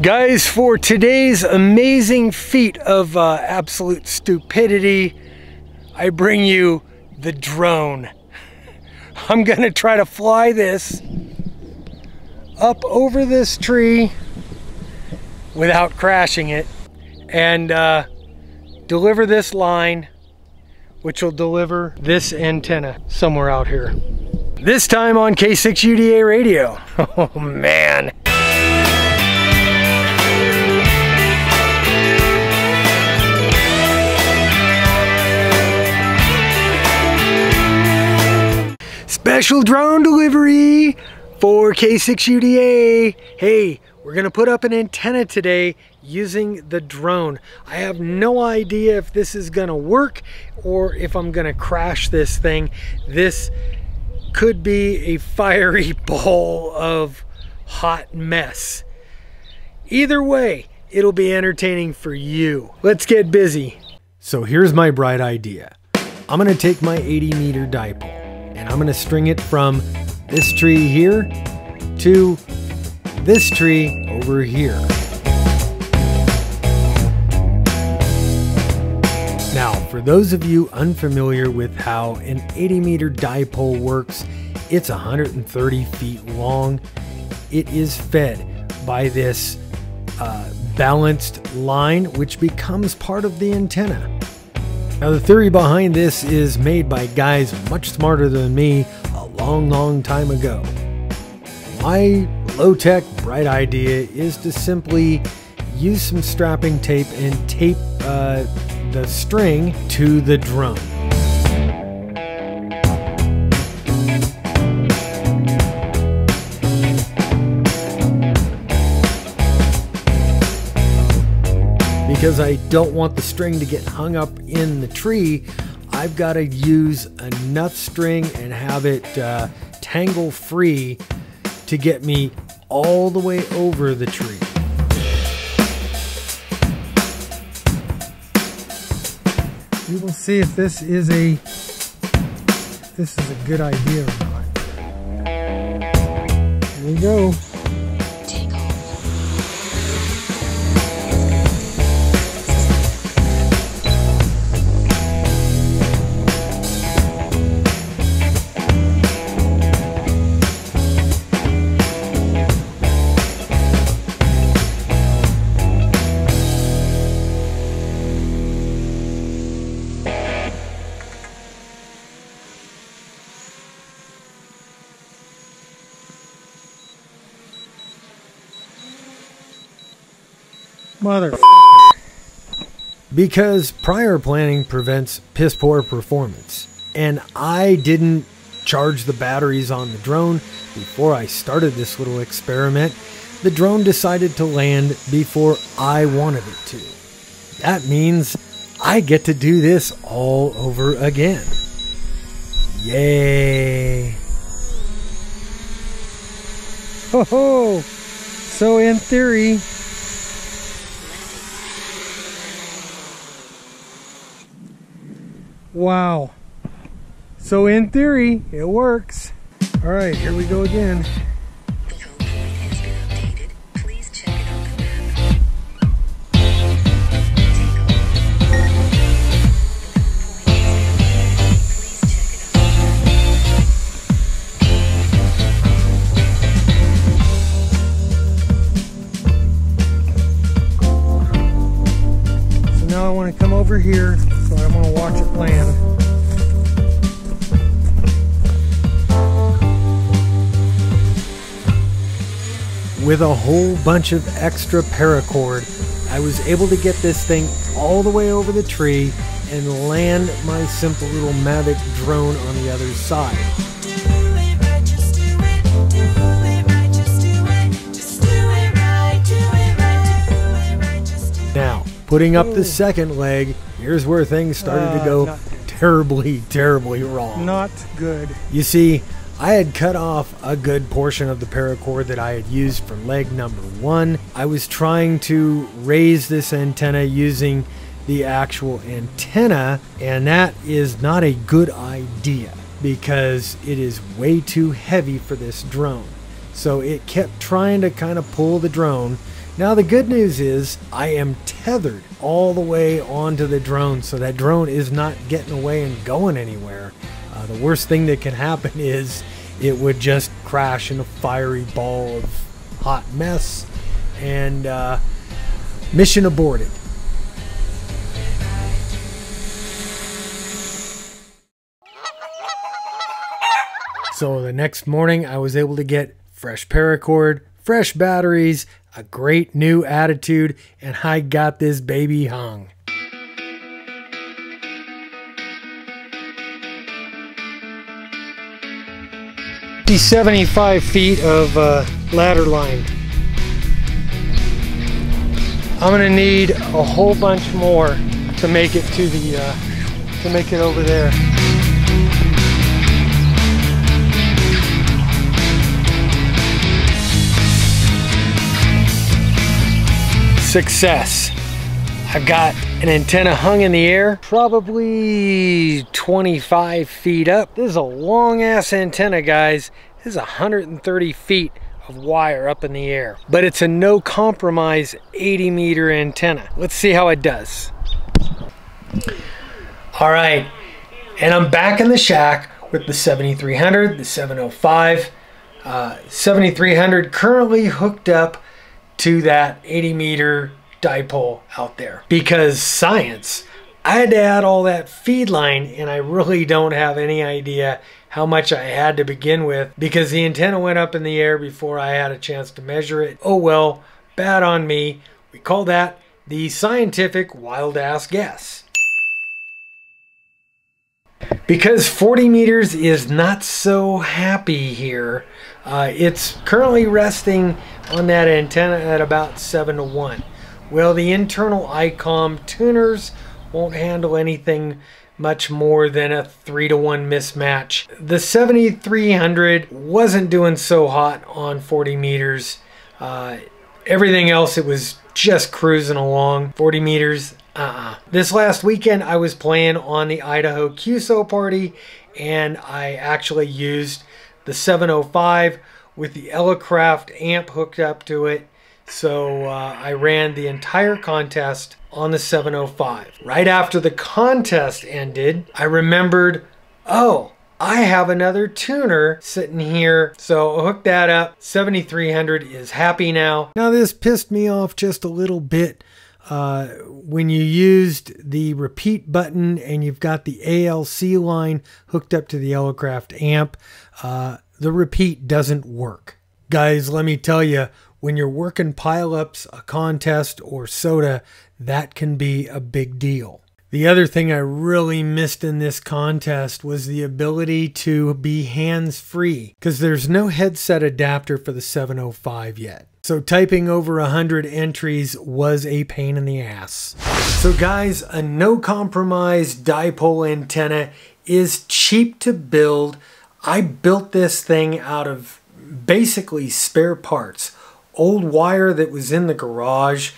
Guys, for today's amazing feat of uh, absolute stupidity, I bring you the drone. I'm gonna try to fly this up over this tree without crashing it and uh, deliver this line which will deliver this antenna somewhere out here. This time on K6UDA radio. Oh man. Special drone delivery for K6UDA. Hey, we're gonna put up an antenna today using the drone. I have no idea if this is gonna work or if I'm gonna crash this thing. This could be a fiery ball of hot mess. Either way, it'll be entertaining for you. Let's get busy. So here's my bright idea. I'm gonna take my 80 meter dipole and I'm gonna string it from this tree here to this tree over here. Now, for those of you unfamiliar with how an 80 meter dipole works, it's 130 feet long. It is fed by this uh, balanced line, which becomes part of the antenna. Now, the theory behind this is made by guys much smarter than me a long, long time ago. My low tech, bright idea is to simply use some strapping tape and tape uh, the string to the drone. Because I don't want the string to get hung up in the tree, I've got to use enough string and have it uh, tangle free to get me all the way over the tree. We will see if this is a this is a good idea or not. Here we go. Mother. Because prior planning prevents piss poor performance. And I didn't charge the batteries on the drone before I started this little experiment. The drone decided to land before I wanted it to. That means I get to do this all over again. Yay! Ho ho! So in theory, Wow. So in theory, it works. All right, here we go again. So now I want to come over here so I'm going to watch it land. With a whole bunch of extra paracord, I was able to get this thing all the way over the tree and land my simple little Mavic drone on the other side. Putting up the second leg, here's where things started Uh, to go terribly, terribly wrong. Not good. You see, I had cut off a good portion of the paracord that I had used from leg number one. I was trying to raise this antenna using the actual antenna, and that is not a good idea because it is way too heavy for this drone. So it kept trying to kind of pull the drone Now the good news is I am tethered all the way onto the drone so that drone is not getting away and going anywhere. Uh, the worst thing that can happen is it would just crash in a fiery ball of hot mess and uh, mission aborted. So the next morning, I was able to get fresh paracord, fresh batteries, a great new attitude, and I got this baby hung. 75 feet of uh, ladder line. I'm gonna need a whole bunch more to make it to the uh, to make it over there. Success. I've got an antenna hung in the air, probably 25 feet up. This is a long ass antenna, guys. This is 130 feet of wire up in the air. But it's a no compromise 80 meter antenna. Let's see how it does. All right, and I'm back in the shack with the 7300, the 705. Uh, 7300 currently hooked up to that 80 meter dipole out there because science I had to add all that feed line and I really don't have any idea how much I had to begin with because the antenna went up in the air before I had a chance to measure it. Oh well, bad on me. We call that the scientific wild ass guess. Because 40 meters is not so happy here, uh, it's currently resting on that antenna at about 7 to 1. Well, the internal ICOM tuners won't handle anything much more than a 3 to 1 mismatch. The 7300 wasn't doing so hot on 40 meters. Uh, everything else, it was just cruising along. 40 meters, uh-uh. This last weekend, I was playing on the Idaho QSO party, and I actually used the 705 with the Elecraft amp hooked up to it. So uh, I ran the entire contest on the 705. Right after the contest ended, I remembered, oh, I have another tuner sitting here. So I hooked that up. 7300 is happy now. Now this pissed me off just a little bit. Uh, when you used the repeat button and you've got the ALC line hooked up to the Elecraft amp, uh, the repeat doesn't work. Guys, let me tell you, when you're working pileups, a contest, or SOTA, that can be a big deal. The other thing I really missed in this contest was the ability to be hands free because there's no headset adapter for the 705 yet. So typing over 100 entries was a pain in the ass. So guys, a no compromise dipole antenna is cheap to build. I built this thing out of basically spare parts. Old wire that was in the garage.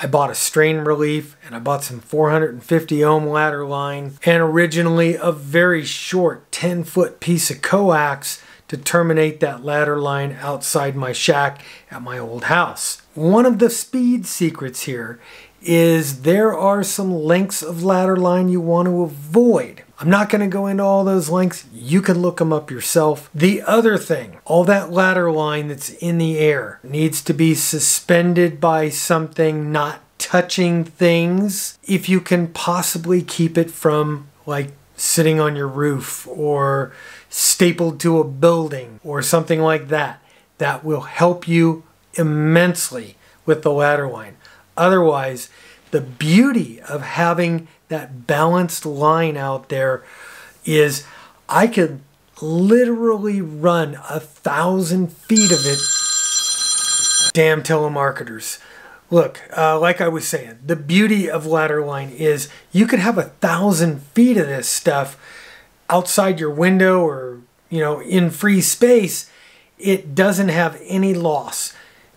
I bought a strain relief and I bought some 450 ohm ladder line and originally a very short 10 foot piece of coax to terminate that ladder line outside my shack at my old house. One of the speed secrets here is there are some lengths of ladder line you want to avoid. I'm not going to go into all those lengths. You can look them up yourself. The other thing, all that ladder line that's in the air needs to be suspended by something not touching things. If you can possibly keep it from like sitting on your roof or stapled to a building or something like that. That will help you immensely with the ladder line. Otherwise, the beauty of having that balanced line out there is I could literally run a thousand feet of it. Damn telemarketers. Look, uh, like I was saying, the beauty of ladder line is you could have a thousand feet of this stuff outside your window or you know in free space. It doesn't have any loss.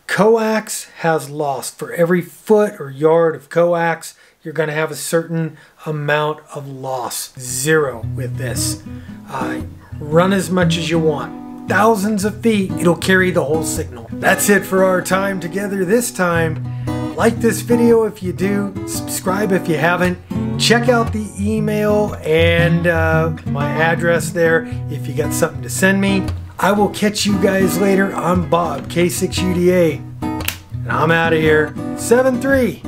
Coax has loss. For every foot or yard of coax, you're going to have a certain amount of loss. Zero with this. Uh, run as much as you want thousands of feet, it'll carry the whole signal. That's it for our time together this time. Like this video if you do, subscribe if you haven't. Check out the email and uh, my address there if you got something to send me. I will catch you guys later. I'm Bob, K6UDA, and I'm out of here. 7 3.